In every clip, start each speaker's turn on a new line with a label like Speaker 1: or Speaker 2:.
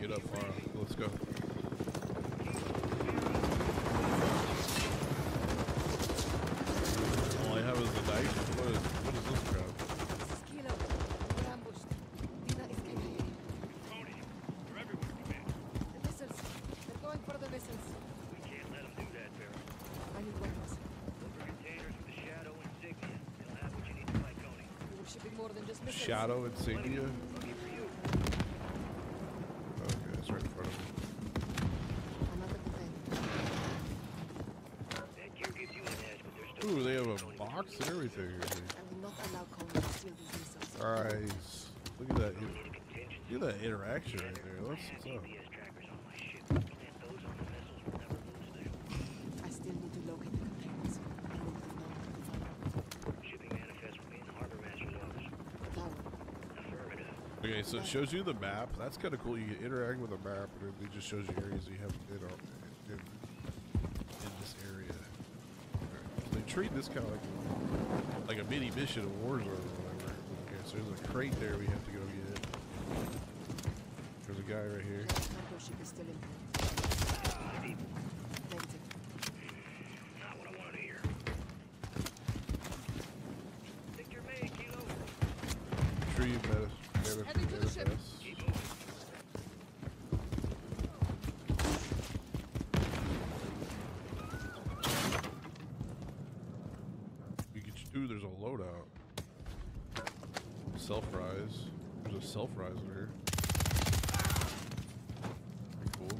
Speaker 1: Get up, Farah. Let's go. All I have is the knife. What is, what is this crap?
Speaker 2: This is
Speaker 1: Ooh, they have a box and everything. Nice. Look at that. Look at that interaction right there. That's what's up. Okay, so it shows you the map. That's kind of cool. You can interact with the map, and it just shows you areas you have in, on- in, in this area. Alright, They treat this kind of like like a mini mission of Warzone or whatever. Okay, so there's a crate there we have to go get. There's a guy right here.
Speaker 2: The cargo ship is still in there.
Speaker 3: People,
Speaker 2: Negative.
Speaker 3: not what I wanted to hear. Victor May, Kilo.
Speaker 1: Tree manif-
Speaker 2: Heading to the ship.
Speaker 1: manifest.
Speaker 3: Keep moving.
Speaker 1: You can ooh, there's a loadout. Self rise. There's a self rise in here. Pretty cool.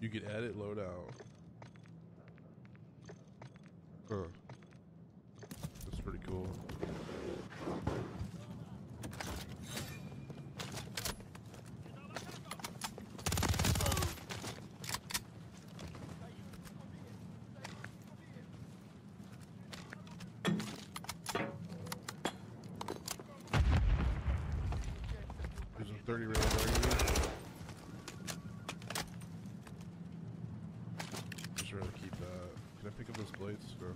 Speaker 1: You can edit loadout. Huh. That's pretty cool. There's a 30 round right here. Just rather keep that. Can I pick up those plates? No.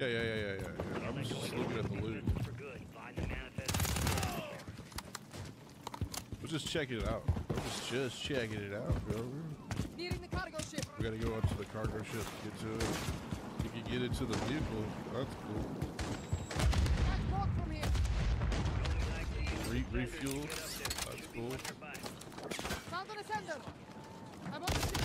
Speaker 1: Yeah, yeah, yeah, yeah, yeah. yeah. I'm just looking at the loot. We're just checking it out. We're just, just checking it out, bro.
Speaker 2: Nearing the cargo ship.
Speaker 1: We gotta go up to the cargo ship to get to it. You can get into the vehicle. That's cool. Re- refuel. That's cool.
Speaker 2: Found an ascender. I'm on the ship.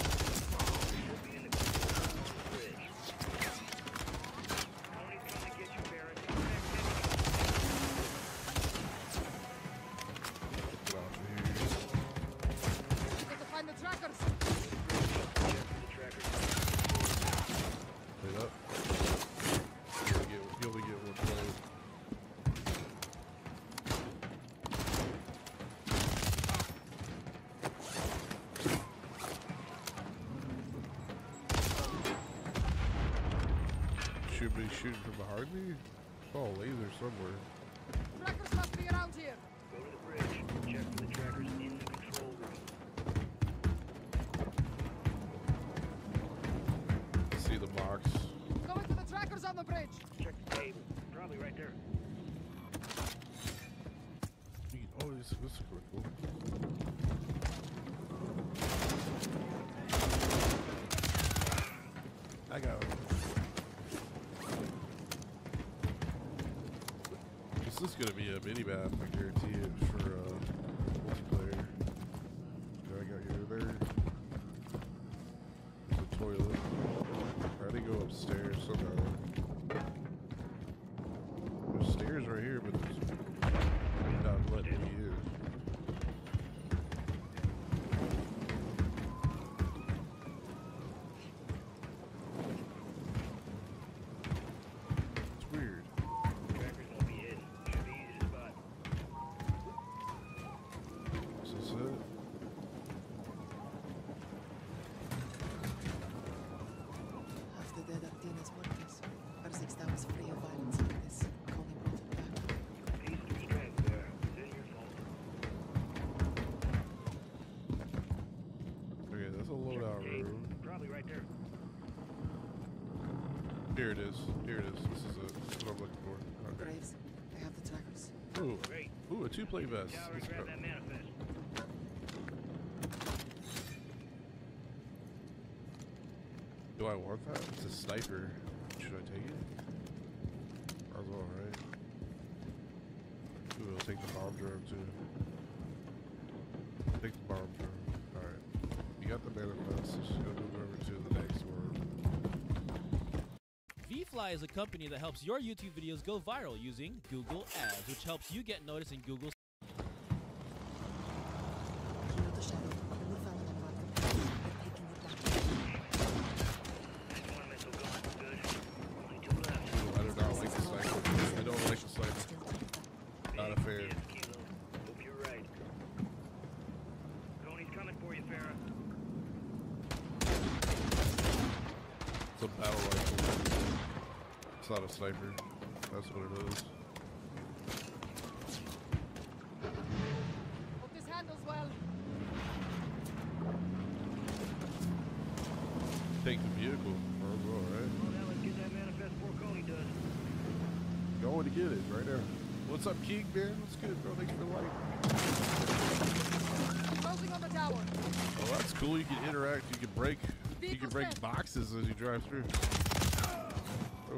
Speaker 1: Should shooting from behind me? Oh, laser somewhere.
Speaker 2: Trackers must be around here.
Speaker 3: Go to the bridge. Check for the trackers in the control room.
Speaker 1: See the box.
Speaker 2: Going to the trackers on the bridge.
Speaker 3: Check the table. Probably right there.
Speaker 1: Oh, this, this is cool. I got it. This is gonna be a mini map, I guarantee it, for uh, multiplayer. I got you there. There's a toilet. I to go upstairs somehow. Here it is. Here it is. This is it. This is what I'm looking for. Okay.
Speaker 2: Graves.
Speaker 1: a two play vest.
Speaker 3: Tower,
Speaker 1: Let's
Speaker 3: grab
Speaker 1: go.
Speaker 3: that manifest.
Speaker 1: Do I want that? It's a sniper. Should I take it? Might as well, right? Ooh, we'll take the bomb drone too. Take the bomb drone. Alright. You got the manifest. Let's just go move over to the next one.
Speaker 4: Is a company that helps your YouTube videos go viral using Google Ads, which helps you get noticed in Google
Speaker 2: Kilo to Shadow. Newfoundland vodka. We're taking it back.
Speaker 3: That's one missile gone. Good. Only two left.
Speaker 1: Ooh, I do not like the sniper. I don't like the sniper.
Speaker 2: Still taking that.
Speaker 1: Not a
Speaker 3: Big
Speaker 1: fan.
Speaker 3: diff, Kilo. Hope you're right. Konni's coming for you, Farah.
Speaker 1: It's a battle rifle. It's not a sniper. That's what it is.
Speaker 2: Hope this handles well.
Speaker 1: Take the vehicle. Might as well, right?
Speaker 3: Well, now let's get that manifest before Konni does.
Speaker 1: Going to get it right now. What's up, King, man? What's good, bro? Thanks for the like.
Speaker 2: Closing on the tower.
Speaker 1: Oh, that's cool. You can interact. You can break. You can break
Speaker 2: dead.
Speaker 1: boxes as you drive through.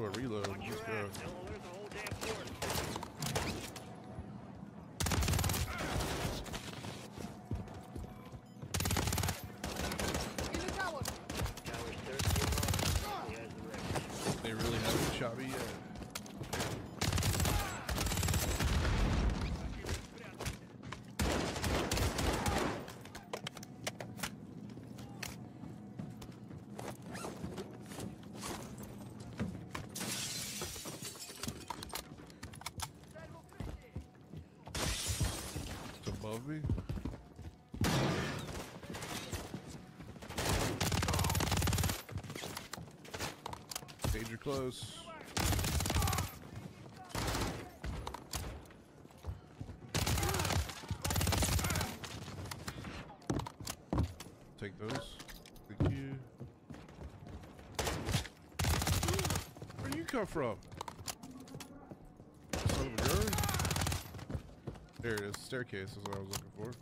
Speaker 1: Oh, a reload.
Speaker 3: Watch
Speaker 1: Let's go.
Speaker 3: They'll alert the whole damn force.
Speaker 2: In the tower.
Speaker 3: Tower's third floor on. He has the record.
Speaker 1: They really haven't shot me yet. It's above me. Danger close. Take those. Thank you. Where you come from? Son of a gun? There it is. Staircase is what I was looking for.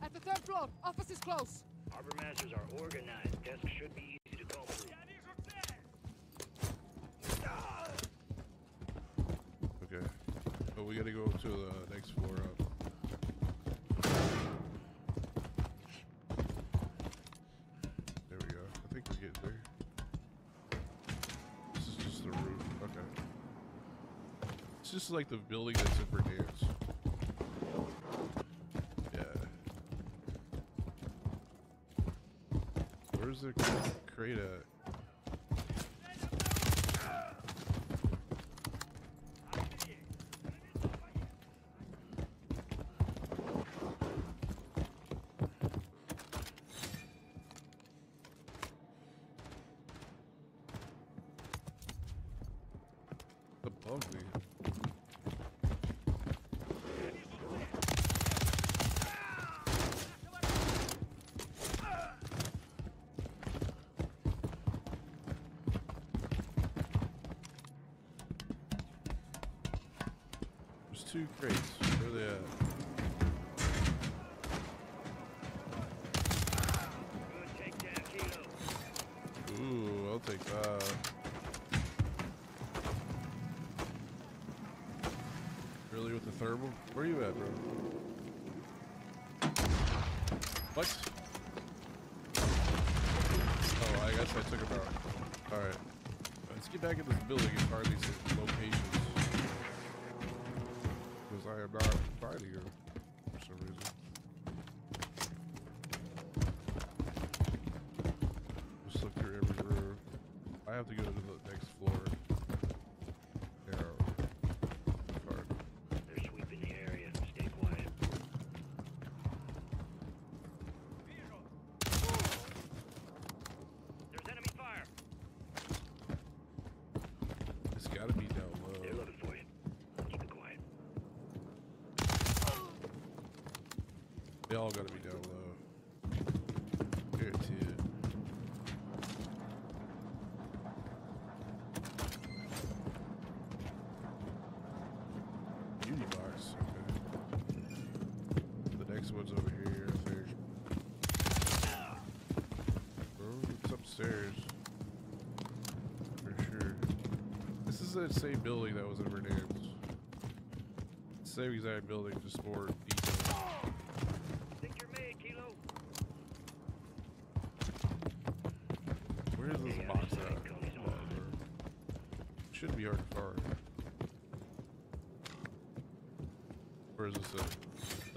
Speaker 2: At the third floor. Office is close.
Speaker 3: Harbor masters are organized. Desks should be easy to comb through.
Speaker 1: Okay. But we gotta go to the next floor up. There we go. I think we're getting there. This is just the roof. Okay. It's just like the building that's in Verdansk. Yeah. Where's the crate at? Above me. There's two crates. Where are they at? Ooh, I'll take that. Really with the thermal? Where are you at, bro? What? Oh, I guess I took him out. Alright. Let's get back in this building and find these locations. Because I am all gotta be down low.
Speaker 3: Guaranteed. Unibars, okay. The
Speaker 1: next one's over here, I think. Bro, it's upstairs. For sure. This is that same building that was in Renam's. Same exact building, just more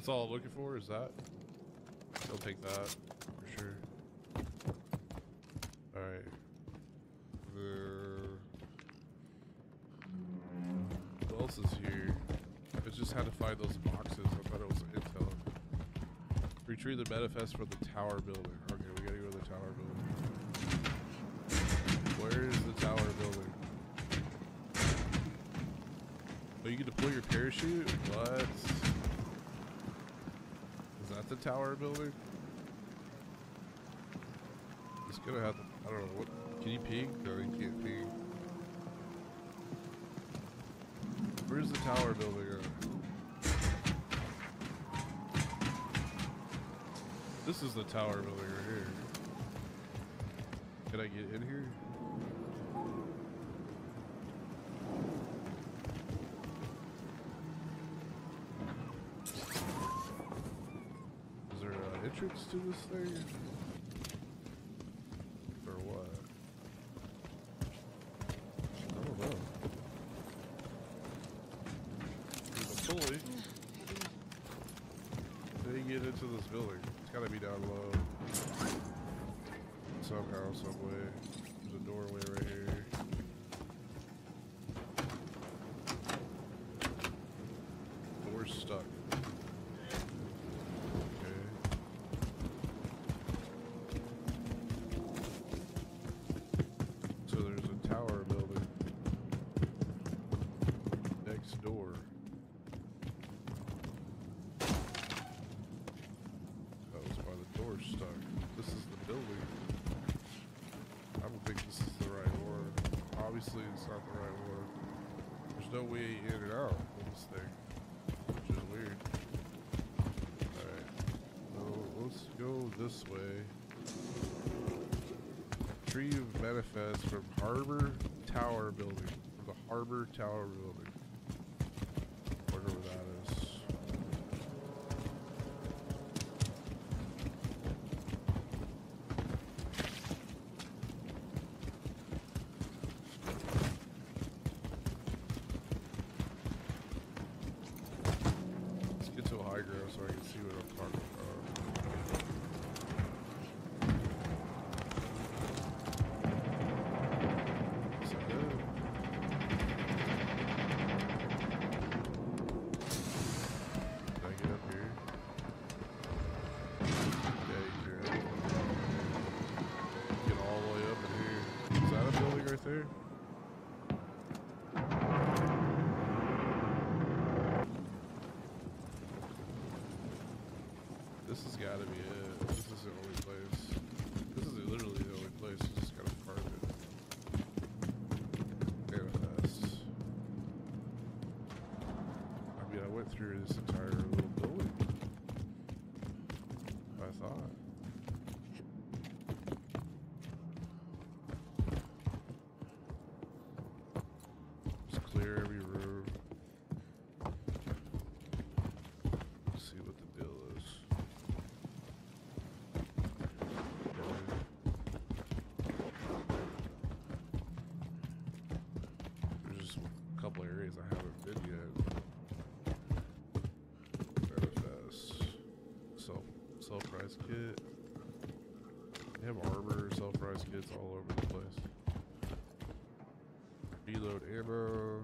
Speaker 1: That's all I'm looking for, is that? I'll take that, for sure. Alright. The... What else is here? I just had to find those boxes. I thought it was intel. Retrieve the manifest for the tower building. Okay, we gotta go to the tower building. Where is the tower building? Oh, you can deploy your parachute? What? The tower building? It's gonna have to, I don't know, what, can you ping? No, you can't ping. Where's the tower building at? This is the tower building right here. Can I get in here? Is there an entrance to this thing? Or what? I don't know. There's a pulley. You get into this building? It's gotta be down low. Somehow, some way. There's a doorway right here. Door's stuck. Okay. So there's a tower building next door. That was why the door's stuck. This is the building. I don't think this is the right one. Obviously, it's not the right one. There's no way in and out of this thing, which is weird. Alright. So let's go this way. Retrieve manifest from Harbor Tower Building. From the Harbor Tower Building. Wonder where that ground so I can see what I'm talking about. Uh, This has got to be it. This is the only place. This is literally the only place. You just gotta find it. Manifest. I mean, I went through this entire little building. I thought. Just clear every room. See what the deal is. There's just a couple areas I haven't been yet. Manifest. Self self price kit. They have armor, kits all over the place. Reload ammo.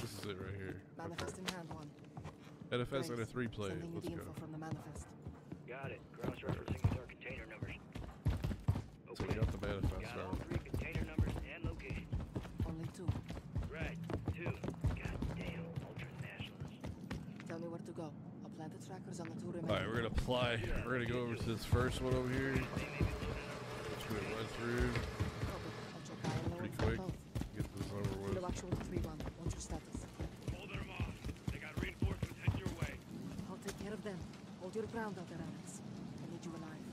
Speaker 1: This is it right here. Okay.
Speaker 2: Manifest in hand one.
Speaker 1: Manifest and a three play.
Speaker 2: Sending
Speaker 1: Let's
Speaker 2: the
Speaker 1: go.
Speaker 2: info from the manifest.
Speaker 3: Got it. Cross-referencing with our container numbers.
Speaker 1: So we got the manifest
Speaker 3: Got all three container numbers and locations.
Speaker 2: Only two.
Speaker 3: Right. Two. Goddamn ultra-nationalists.
Speaker 2: Tell me where to go.
Speaker 1: Alright, we're gonna apply. We're gonna go over to this first one over here. Just gonna run through. Pretty quick. Get this over with.
Speaker 2: Actual 3 1. What's your status?
Speaker 5: Hold them off. They got reinforcements heading your way.
Speaker 2: I'll take care of them. Hold your ground out there, Alex. I need you alive.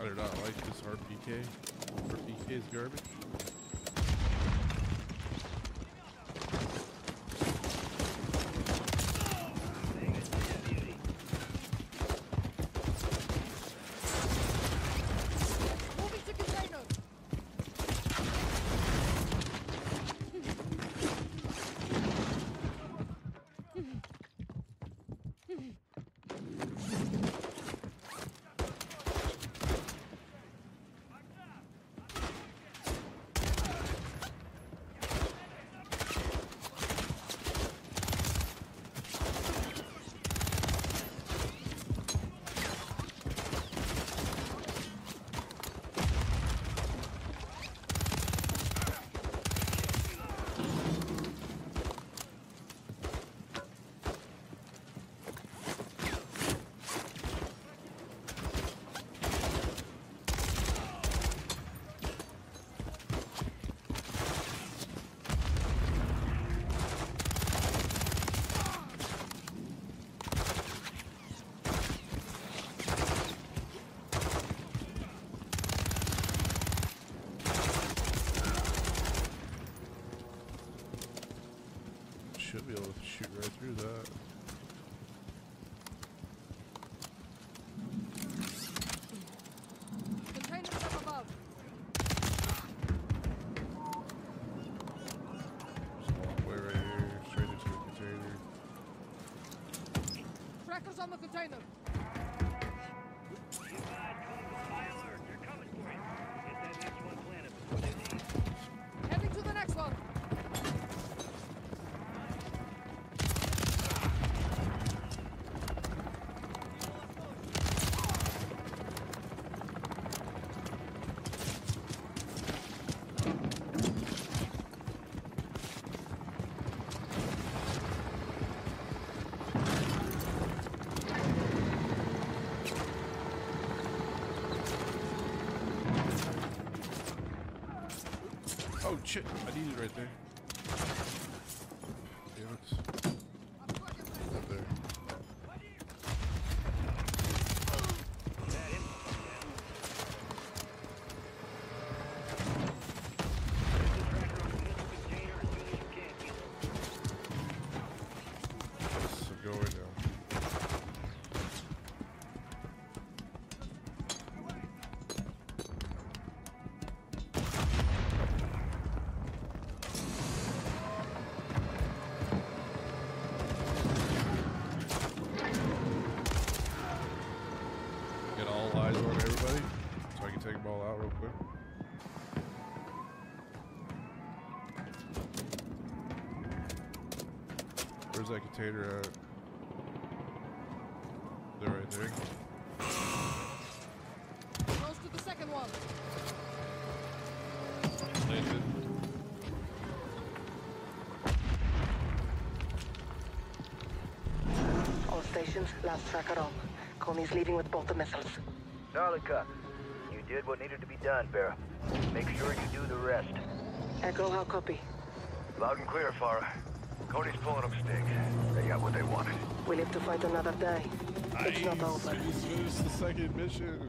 Speaker 1: I do not like
Speaker 2: this RPK. RPK is garbage.
Speaker 1: Should be able to shoot right through that. Shit! I need it right there. Where's that container at? They're right there.
Speaker 2: Close to the second one.
Speaker 1: Landed.
Speaker 6: All stations, last tracker on. Konni's leaving with both the missiles.
Speaker 3: Solid cut. You did what needed to be done, Vera. Make sure you do the rest.
Speaker 6: Echo, how copy?
Speaker 3: Loud and clear, Farah. Cody's pulling them stink. They got what they wanted.
Speaker 6: We live to fight another day. It's not over.
Speaker 1: Nice. We the second mission.